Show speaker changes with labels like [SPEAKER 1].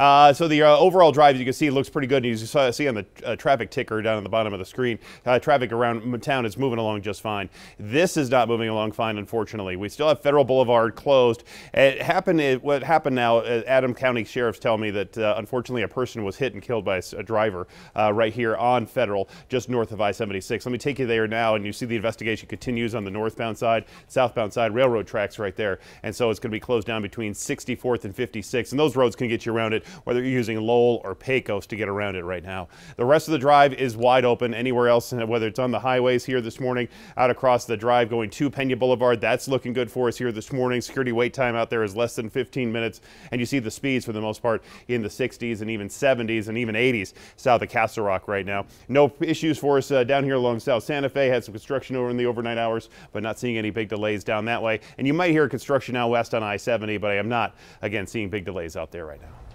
[SPEAKER 1] Uh, so the uh, overall drive, as you can see, looks pretty good. And you saw, see on the uh, traffic ticker down at the bottom of the screen, uh, traffic around town is moving along just fine. This is not moving along fine, unfortunately. We still have Federal Boulevard closed. It happened. It, what happened now? Uh, Adams County sheriffs tell me that uh, unfortunately a person was hit and killed by a, driver right here on Federal, just north of I-76. Let me take you there now, and you see the investigation continues on the northbound side, southbound side, railroad tracks right there, and so it's going to be closed down between 64th and 56, and those roads can get you around it, whether you're using Lowell or Pecos to get around it right now. The rest of the drive is wide open anywhere else, whether it's on the highways here this morning, out across the drive going to Pena Boulevard. That's looking good for us here this morning. Security wait time out there is less than 15 minutes, and you see the speeds for the most part in the 60s and even 70s and even 80s south of Castle Rock right now. No issues for us uh, down here along South Santa Fe. Had some construction over in the overnight hours, but not seeing any big delays down that way. And you might hear construction out west on I-70, but I am not, again, seeing big delays out there right now.